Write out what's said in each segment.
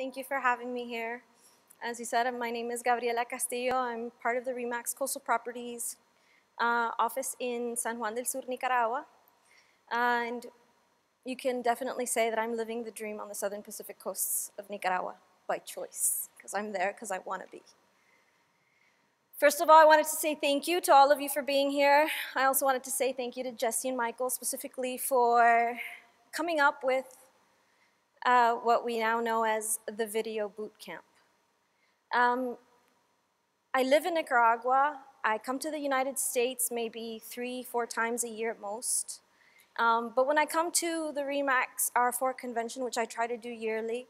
Thank you for having me here. As you said, my name is Gabriela Castillo. I'm part of the RE/MAX Coastal Properties uh, office in San Juan del Sur, Nicaragua. and you can definitely say that I'm living the dream on the southern Pacific coasts of Nicaragua by choice, because I'm there because I want to be. First of all, I wanted to say thank you to all of you for being here. I also wanted to say thank you to Jesse and Michael specifically for coming up with uh, what we now know as the Video Boot Camp. Um, I live in Nicaragua. I come to the United States maybe three, four times a year at most. Um, but when I come to the RE/MAX R4 convention, which I try to do yearly,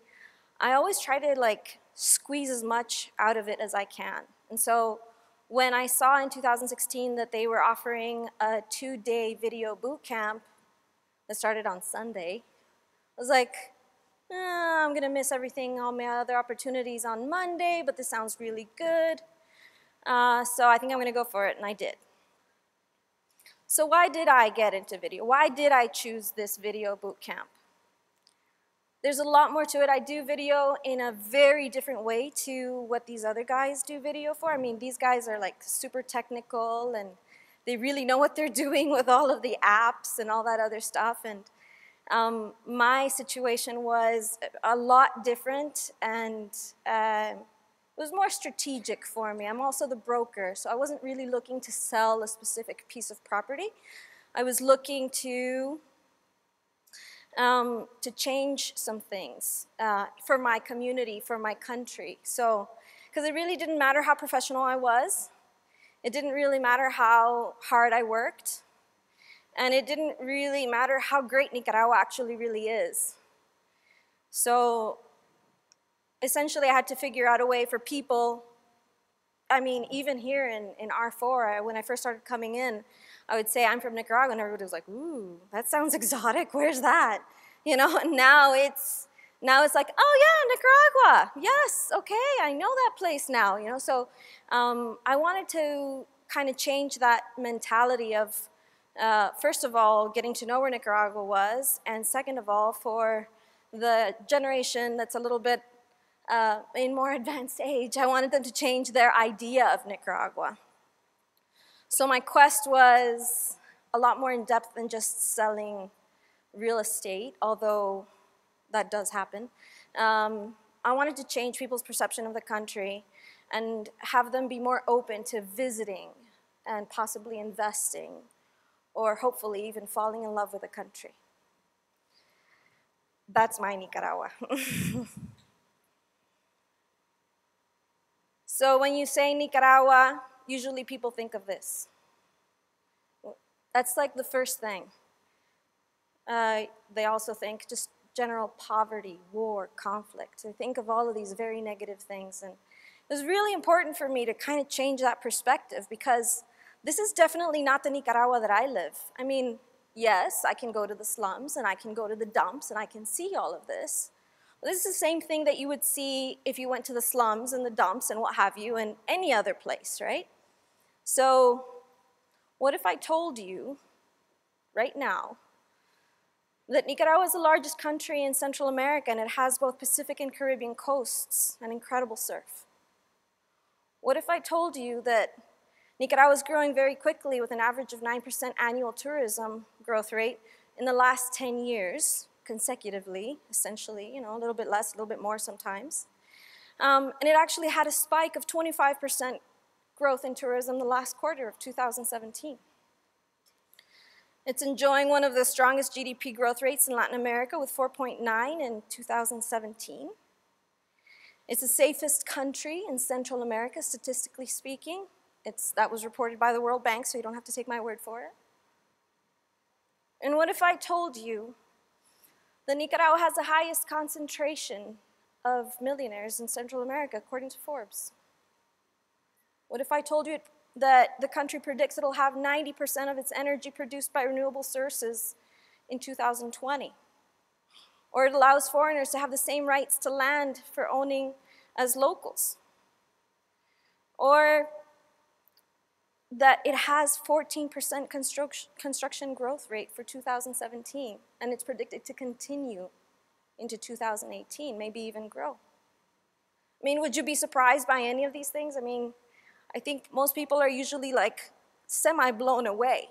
I always try to like squeeze as much out of it as I can. And so when I saw in 2016 that they were offering a two-day video boot camp that started on Sunday, I was like, eh, I'm gonna miss everything, all my other opportunities on Monday, but this sounds really good. Uh, so I think I'm gonna go for it, and I did. So why did I get into video? Why did I choose this video boot camp? There's a lot more to it. I do video in a very different way to what these other guys do video for. I mean, these guys are like super technical and they really know what they're doing with all of the apps and all that other stuff. And um, my situation was a lot different and uh, it was more strategic for me. I'm also the broker, so I wasn't really looking to sell a specific piece of property. I was looking to um, to change some things uh, for my community, for my country. So, because it really didn't matter how professional I was, it didn't really matter how hard I worked, and it didn't really matter how great Nicaragua actually really is. So essentially I had to figure out a way for people, I mean, even here in, in R4, I, when I first started coming in, I would say I'm from Nicaragua and everybody was like, ooh, that sounds exotic, where's that? You know, and now it's, now it's like, oh yeah, Nicaragua, yes, okay, I know that place now, you know, so um, I wanted to kind of change that mentality of, uh, first of all, getting to know where Nicaragua was, and second of all, for the generation that's a little bit uh, in more advanced age, I wanted them to change their idea of Nicaragua. So my quest was a lot more in depth than just selling real estate, although that does happen. Um, I wanted to change people's perception of the country and have them be more open to visiting and possibly investing or hopefully even falling in love with a country. That's my Nicaragua. So when you say Nicaragua, usually people think of this. That's like the first thing. Uh, they also think just general poverty, war, conflict. They think of all of these very negative things. And it was really important for me to kind of change that perspective because this is definitely not the Nicaragua that I live. I mean, yes, I can go to the slums and I can go to the dumps and I can see all of this. This is the same thing that you would see if you went to the slums and the dumps and what have you in any other place, right? So what if I told you right now that Nicaragua is the largest country in Central America and it has both Pacific and Caribbean coasts and incredible surf? What if I told you that Nicaragua is growing very quickly with an average of 9% annual tourism growth rate in the last 10 years, consecutively, essentially, you know, a little bit less, a little bit more sometimes. Um, and it actually had a spike of 25% growth in tourism the last quarter of 2017. It's enjoying one of the strongest GDP growth rates in Latin America with 4.9 in 2017. It's the safest country in Central America, statistically speaking. It's, that was reported by the World Bank, so you don't have to take my word for it. And what if I told you the Nicaragua has the highest concentration of millionaires in Central America, according to Forbes. What if I told you that the country predicts it'll have 90% of its energy produced by renewable sources in 2020? Or it allows foreigners to have the same rights to land for owning as locals? Or that it has 14% construction, construction growth rate for 2017, and it's predicted to continue into 2018, maybe even grow. I mean, would you be surprised by any of these things? I mean, I think most people are usually like semi blown away.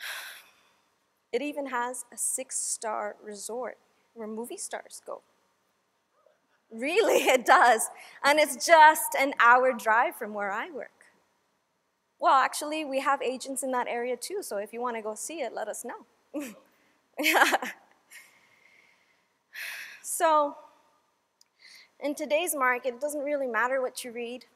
It even has a six star resort where movie stars go. Really, it does. And it's just an hour drive from where I work. Well, actually, we have agents in that area too, so if you want to go see it, let us know. yeah. So, in today's market, it doesn't really matter what you read.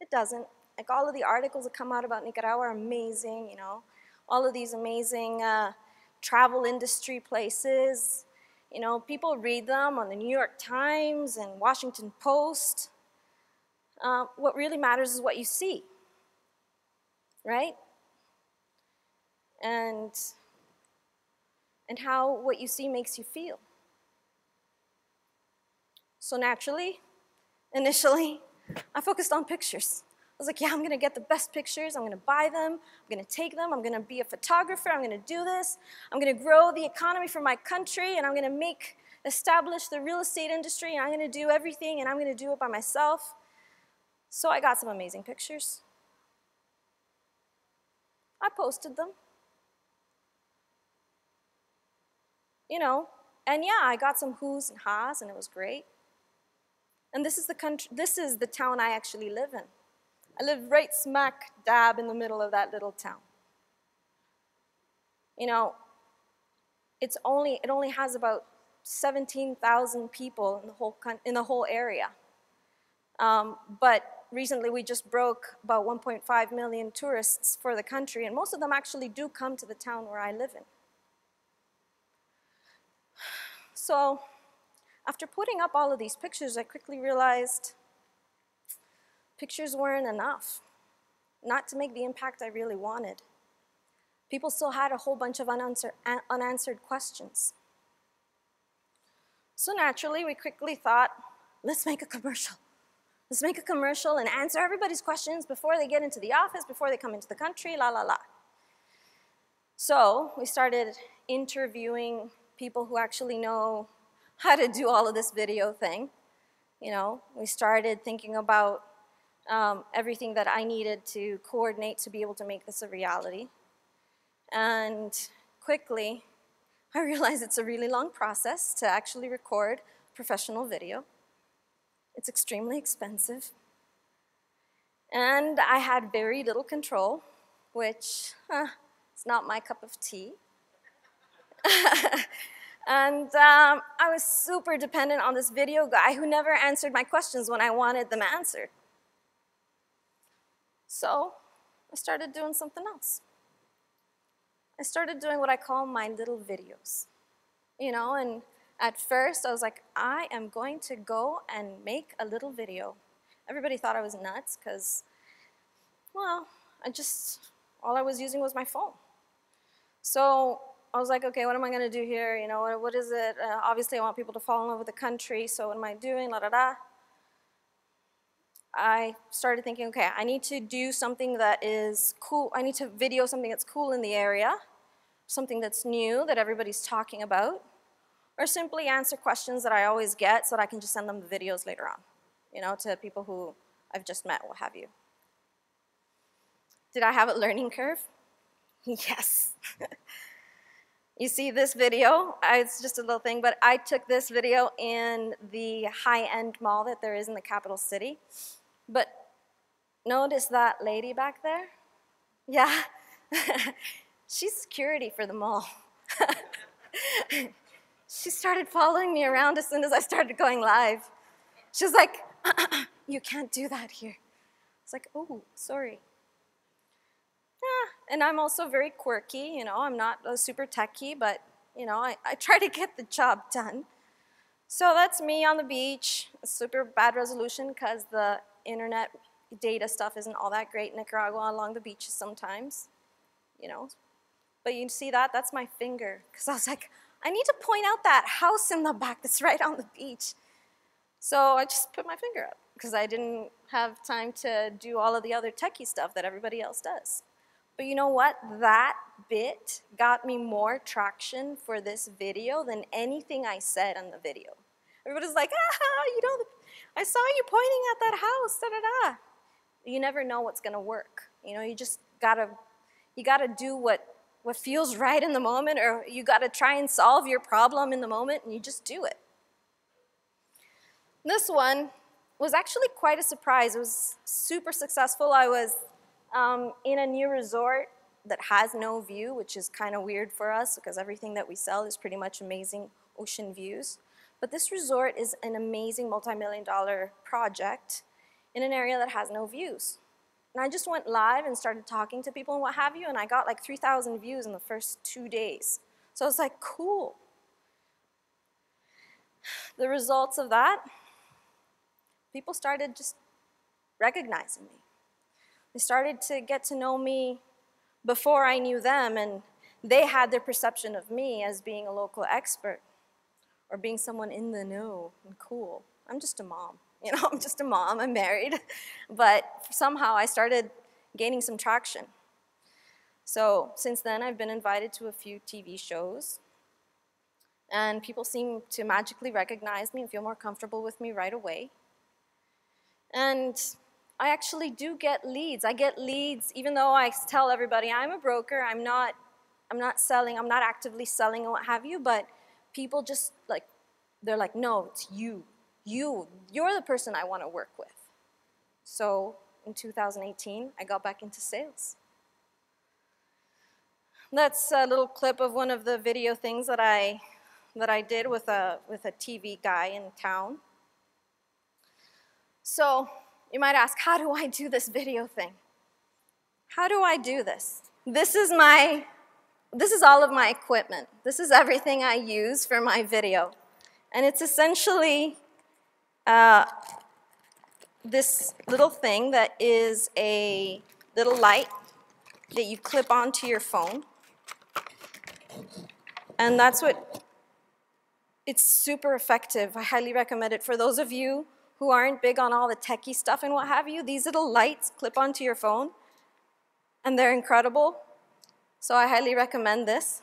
It doesn't. Like all of the articles that come out about Nicaragua are amazing, you know. All of these amazing uh, travel industry places. You know, people read them on the New York Times and Washington Post. Uh, what really matters is what you see, right? And, and how what you see makes you feel. So naturally, initially, I focused on pictures. Was like, yeah, I'm gonna get the best pictures. I'm gonna buy them. I'm gonna take them. I'm gonna be a photographer. I'm gonna do this. I'm gonna grow the economy for my country, and I'm gonna make, establish the real estate industry, and I'm gonna do everything, and I'm gonna do it by myself. So I got some amazing pictures. I posted them. You know, and yeah, I got some who's and ha's, and it was great. And this is the country, this is the town I actually live in. I live right smack dab in the middle of that little town. You know, it's only, it only has about 17,000 people in the whole, in the whole area. Um, but recently we just broke about 1.5 million tourists for the country, and most of them actually do come to the town where I live in. So after putting up all of these pictures, I quickly realized pictures weren't enough, not to make the impact I really wanted. People still had a whole bunch of unanswered, unanswered questions. So naturally, we quickly thought, let's make a commercial. Let's make a commercial and answer everybody's questions before they get into the office, before they come into the country, la la la. So we started interviewing people who actually know how to do all of this video thing. You know, we started thinking about um, everything that I needed to coordinate to be able to make this a reality. And quickly, I realized it's a really long process to actually record professional video. It's extremely expensive. And I had very little control, which uh, is not my cup of tea. And um, I was super dependent on this video guy who never answered my questions when I wanted them answered. So I started doing something else. I started doing what I call my little videos. You know, and at first I was like, I am going to go and make a little video. Everybody thought I was nuts because, well, I just, all I was using was my phone. So I was like, okay, what am I going to do here? You know, what, is it? Uh, obviously, I want people to fall in love with the country, so what am I doing? La da da. I started thinking, okay, I need to do something that is cool. I need to video something that's cool in the area, something that's new that everybody's talking about, or simply answer questions that I always get so that I can just send them the videos later on, you know, to people who I've just met, what have you. Did I have a learning curve? yes. You see this video, it's just a little thing, but I took this video in the high-end mall that there is in the capital city. But notice that lady back there? Yeah, she's security for the mall. she started following me around as soon as I started going live. She was like, you can't do that here. It's like, oh, sorry yeah, and I'm also very quirky, you know, I'm not a super techie, but, you know, I, I try to get the job done. So that's me on the beach, super bad resolution because the internet data stuff isn't all that great in Nicaragua along the beaches sometimes, you know. But you see that? That's my finger because I was like, I need to point out that house in the back that's right on the beach. So I just put my finger up because I didn't have time to do all of the other techie stuff that everybody else does. But you know what? That bit got me more traction for this video than anything I said on the video. Everybody's like, ah, you know, I saw you pointing at that house, da da da. You never know what's gonna work. You know, you just gotta, you gotta do what what feels right in the moment, or you gotta try and solve your problem in the moment, and you just do it. This one was actually quite a surprise. It was super successful. I was um, in a new resort that has no view, which is kind of weird for us because everything that we sell is pretty much amazing ocean views. But this resort is an amazing multi-million dollar project in an area that has no views. And I just went live and started talking to people and what have you, and I got like 3,000 views in the first two days. So I was like, cool. The results of that, people started just recognizing me. They started to get to know me before I knew them, and they had their perception of me as being a local expert or being someone in the know and cool. I'm just a mom. You know, I'm just a mom, I'm married. But somehow I started gaining some traction. So since then, I've been invited to a few TV shows. And people seem to magically recognize me and feel more comfortable with me right away. And I actually do get leads. I get leads, even though I tell everybody I'm a broker, I'm not, I'm not selling, I'm not actively selling and what have you, but people just like, they're like, no, it's you. You, you're the person I want to work with. So in 2018, I got back into sales. That's a little clip of one of the video things that I, that I did with a, with a TV guy in town. So you might ask, how do I do this video thing? How do I do this? This is my, this is all of my equipment. This is everything I use for my video. And it's essentially uh, this little thing that is a little light that you clip onto your phone. And that's what, it's super effective. I highly recommend it for those of you who aren't big on all the techie stuff and what have you, these little lights clip onto your phone, and they're incredible. So I highly recommend this.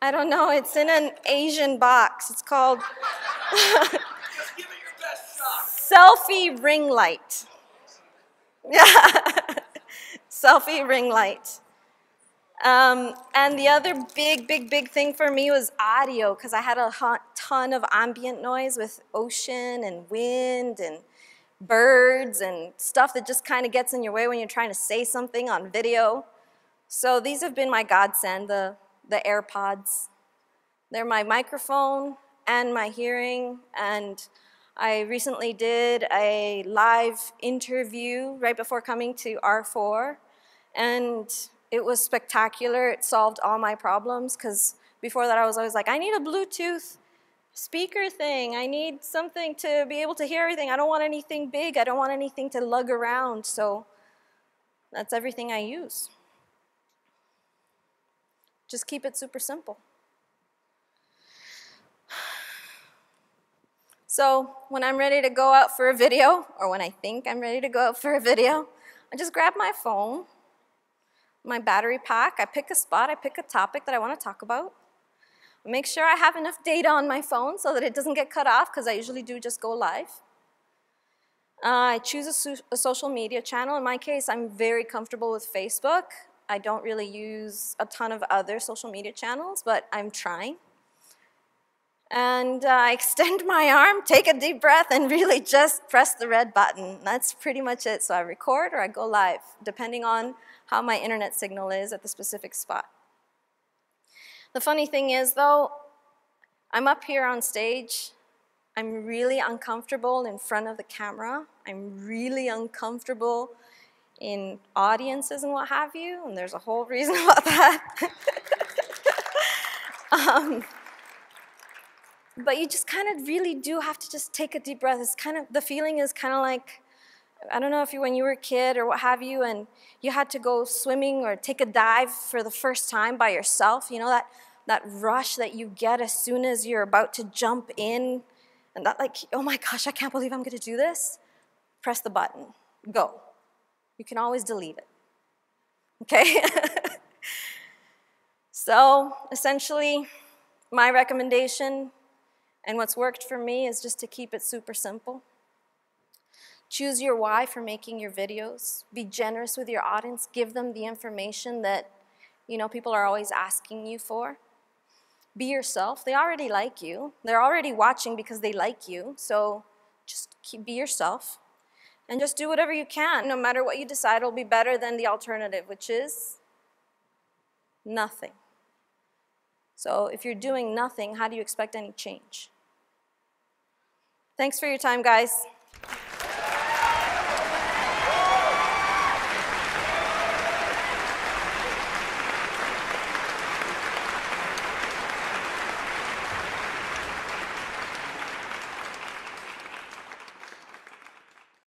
I don't know, it's in an Asian box. It's called Selfie Ring Light. Yeah, selfie ring light. Um, and the other big, big, big thing for me was audio because I had a ton of ambient noise with ocean and wind and birds and stuff that just kind of gets in your way when you're trying to say something on video. So these have been my godsend, the, the AirPods. They're my microphone and my hearing. And I recently did a live interview right before coming to R4. And it was spectacular. It solved all my problems because before that I was always like, I need a Bluetooth speaker thing. I need something to be able to hear everything. I don't want anything big. I don't want anything to lug around. So that's everything I use. Just keep it super simple. So when I'm ready to go out for a video, or when I think I'm ready to go out for a video, I just grab my phone my battery pack. I pick a spot, I pick a topic that I want to talk about. Make sure I have enough data on my phone so that it doesn't get cut off because I usually do just go live. Uh, I choose a, so a, social media channel. In my case, I'm very comfortable with Facebook. I don't really use a ton of other social media channels, but I'm trying. And uh, I extend my arm, take a deep breath, and really just press the red button. That's pretty much it. So I record or I go live, depending on how my internet signal is at the specific spot. The funny thing is, though, I'm up here on stage. I'm really uncomfortable in front of the camera. I'm really uncomfortable in audiences and what have you, and there's a whole reason about that. um, but you just kind of really do have to just take a deep breath. It's kind of, the feeling is kind of like I don't know if you, when you were a kid or what have you, and you had to go swimming or take a dive for the first time by yourself, you know, that, that rush that you get as soon as you're about to jump in, and that, like, oh my gosh, I can't believe I'm gonna do this. Press the button, go. You can always delete it. Okay? so, essentially, my recommendation and what's worked for me is just to keep it super simple. Choose your why for making your videos. Be generous with your audience. Give them the information that you know people are always asking you for. Be yourself. They already like you. They're already watching because they like you. So just keep, be yourself and just do whatever you can. No matter what you decide, it'll be better than the alternative, which is nothing. So if you're doing nothing, how do you expect any change? Thanks for your time, guys.